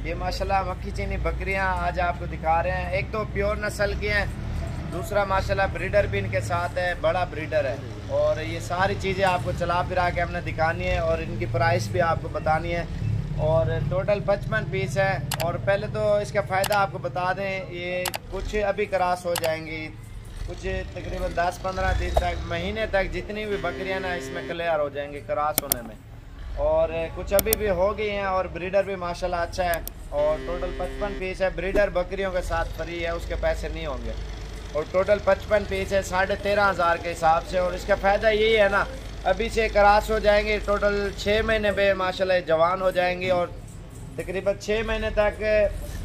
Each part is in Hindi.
ये माशाल्लाह मक्खी चीनी बकरियाँ आज आपको दिखा रहे हैं। एक तो प्योर नस्ल की हैं, दूसरा माशाल्लाह ब्रीडर भी इनके साथ है, बड़ा ब्रीडर है। और ये सारी चीज़ें आपको चला फिरा के हमने दिखानी है और इनकी प्राइस भी आपको बतानी है। और टोटल पचपन पीस है और पहले तो इसका फ़ायदा आपको बता दें, ये कुछ अभी क्रॉस हो जाएँगी। कुछ तकरीबन 10-15 दिन तक, महीने तक जितनी भी बकरियाँ ना इसमें क्लियर हो जाएँगी क्रॉस होने में। और कुछ अभी भी हो गई हैं और ब्रीडर भी माशाल्लाह अच्छा है। और टोटल पचपन पीस है ब्रीडर बकरियों के साथ फ्री है, उसके पैसे नहीं होंगे। और टोटल पचपन पीस है, साढ़े तेरह हज़ार के हिसाब से। और इसका फ़ायदा यही है ना, अभी से क्रॉस हो जाएँगे टोटल छः महीने पे माशाल्लाह जवान हो जाएँगी। और तकरीबन छः महीने तक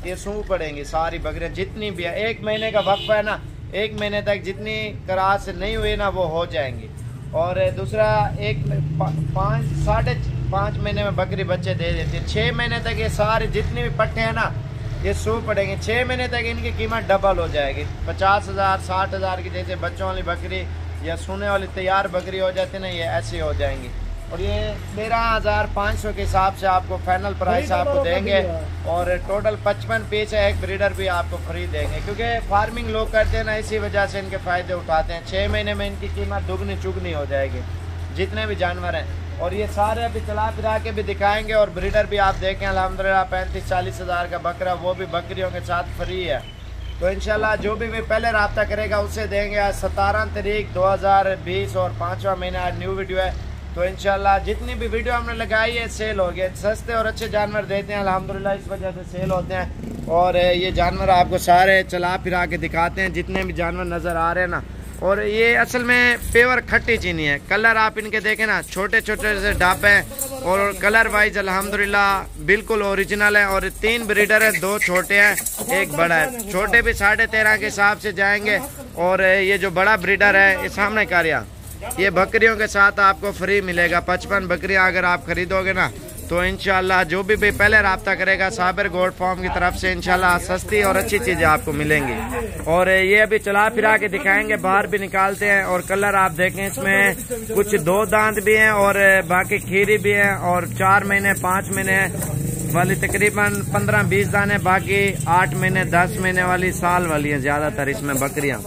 ये सूँ पड़ेंगी, सारी बकरियाँ जितनी भी है। एक महीने का वक्त है ना, एक महीने तक जितनी क्रॉस नहीं हुई ना, वो हो जाएँगी। और दूसरा, एक पाँच, साढ़े पाँच महीने में बकरी बच्चे दे देती है। छः महीने तक ये सारे जितने भी पट्टे हैं ना ये सू पड़ेंगे। छः महीने तक इनकी कीमत डबल हो जाएगी। पचास हज़ार साठ हज़ार की जैसे बच्चों वाली बकरी या सोने वाली तैयार बकरी हो जाती है ना ये ऐसी हो जाएँगी। और ये तेरह हज़ार पाँच सौ के हिसाब से आपको फाइनल प्राइस आपको देंगे। और टोटल पचपन पीस है एक ब्रीडर भी आपको फ्री देंगे क्योंकि फ़ार्मिंग लोग करते हैं ना इसी वजह से इनके फ़ायदे उठाते हैं। छः महीने में इनकी कीमत दुगनी चुगनी हो जाएगी। जितने भी जानवर हैं। और ये सारे अभी चला फिरा के भी दिखाएँगे और ब्रीडर भी आप देखें अलहमदिल्ला पैंतीस चालीस हज़ार का बकरा वो भी बकरियों के साथ फ्री है। तो इनशाला जो भी, भी पहले रबता करेगा उसे देंगे आज सतारह तारीख 2020 और पाँचवा महीना आज न्यू वीडियो है। तो इनशाला जितनी भी वीडियो हमने लगाई है सेल हो गए सस्ते और अच्छे जानवर देते हैं अलहमदिल्ला इस वजह से सेल होते हैं। और ये जानवर आपको सारे चला फिरा के दिखाते हैं जितने भी जानवर नज़र आ रहे हैं ना और ये असल में पेवर खट्टी चीनी है। कलर आप इनके देखें ना छोटे छोटे से डाबे हैं और कलर वाइज अल्हम्दुलिल्लाह बिल्कुल ओरिजिनल है और तीन ब्रीडर हैं, दो छोटे हैं, एक बड़ा है। छोटे भी साढ़े तेरह के हिसाब से जाएँगे और ये जो बड़ा ब्रीडर है, ये सामने कार्या। ये बकरियों के साथ आपको फ्री मिलेगा, पचपन बकरियाँ अगर आप खरीदोगे ना तो इनशाला जो भी, भी पहले रबता करेगा साबिर गोल्ड फॉर्म की तरफ़ से इनशाला सस्ती और अच्छी चीज़ें आपको मिलेंगी। और ये अभी चला फिरा के दिखाएँगे बाहर भी निकालते हैं और कलर आप देखें इसमें कुछ दो दांत भी हैं और बाकी खीरी भी है और चार महीने पाँच महीने वाली तकरीबन पंद्रह बीस दाने बाकी आठ महीने दस महीने वाली साल वाली है ज़्यादातर इसमें बकरियाँ।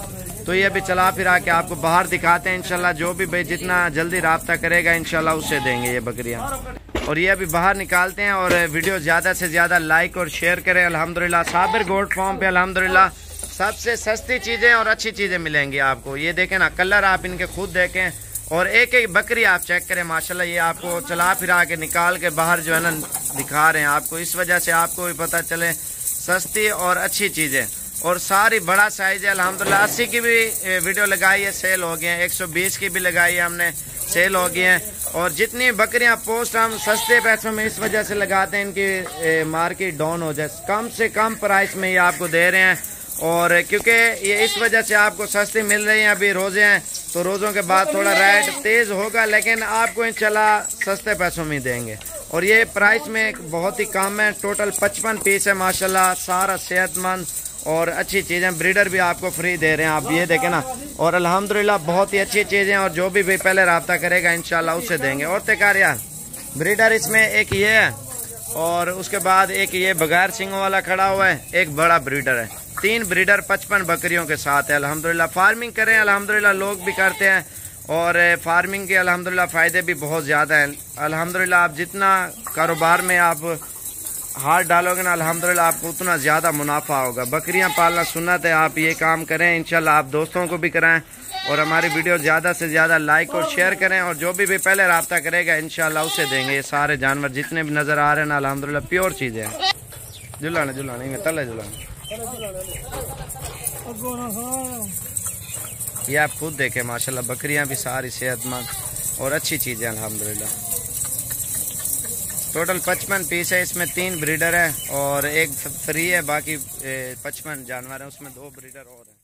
तो ये अभी चला फिरा के आपको बाहर दिखाते हैं इनशाला जो भी भाई जितना जल्दी रबता करेगा इनशाला उससे देंगे ये बकरियाँ। और ये अभी बाहर निकालते हैं और वीडियो ज़्यादा से ज़्यादा लाइक और शेयर करें। अल्हम्दुलिल्लाह, साबिर गोल्ड फॉर्म पे अल्हम्दुलिल्लाह। सबसे सस्ती चीज़ें और अच्छी चीज़ें मिलेंगी आपको। ये देखें ना, कलर आप इनके खुद देखें और एक एक बकरी आप चेक करें, माशाल्लाह, ये आपको चला फिरा के निकाल के बाहर जो है ना दिखा रहे हैं आपको। इस वजह से आपको भी पता चले, सस्ती और अच्छी चीज़ें। और सारी बड़ा साइज़ है अलहमदिल्ला अस्सी की भी वीडियो लगाई है सेल हो गए हैं, एक सौ बीस की भी लगाई है हमने सेल हो गई हैं। और जितनी बकरियाँ पोस्ट हम सस्ते पैसों में इस वजह से लगाते हैं, इनकी मार्केट डाउन हो जाए। कम से कम प्राइस में ये आपको दे रहे हैं। और क्योंकि ये इस वजह से आपको सस्ती मिल रही है, अभी रोज़े हैं तो रोज़ों के बाद थोड़ा रेट तेज़ होगा, लेकिन आपको इन सस्ते पैसों में देंगे। और ये प्राइस में बहुत ही कम है। टोटल पचपन पीस है माशाल्लाह सारा सेहतमंद और अच्छी चीज़ें। ब्रीडर भी आपको फ्री दे रहे हैं आप ये देखें ना। और अल्हम्दुलिल्लाह बहुत ही अच्छी चीज़ें और जो भी, भी पहले रबता करेगा इनशाला उससे देंगे। और तेकार यार ब्रीडर इसमें एक ये है और उसके बाद एक ये बगैर सिंगों वाला खड़ा हुआ है एक बड़ा ब्रीडर है। तीन ब्रीडर पचपन बकरियों के साथ है अलहमदिल्ला फ़ार्मिंग करें अलहमदिल्ला लोग भी करते हैं। और फ़ार्मिंग के अलहमदिल्ला फ़ायदे भी बहुत ज़्यादा हैं। अलहमदिल्ला आप जितना कारोबार में आप हाथ डालोगे ना अल्हम्दुलिल्लाह आपको उतना ज़्यादा मुनाफा होगा। बकरियाँ पालना सुन्नत है, आप ये काम करें, इंशाल्लाह आप दोस्तों को भी कराएँ और हमारी वीडियो ज़्यादा से ज़्यादा लाइक और शेयर करें और जो भी भी पहले रबता करेगा इनशाला उसे देंगे। ये सारे जानवर जितने भी नज़र आ रहे हैं ना, अलहमदिल्ला प्योर चीज़ें हैं। जुलाने जुलाने तले जुलाने ये आप खुद देखें, माशाल्लाह, बकरियाँ भी सारी सेहतमंद और अच्छी चीज़ चीज़ें अल्हम्दुलिल्लाह। टोटल पचपन पीस है, इसमें तीन ब्रीडर है और एक फ्री है, बाकी पचपन जानवर है, उसमें दो ब्रीडर और है।